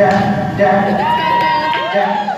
Da, da, da,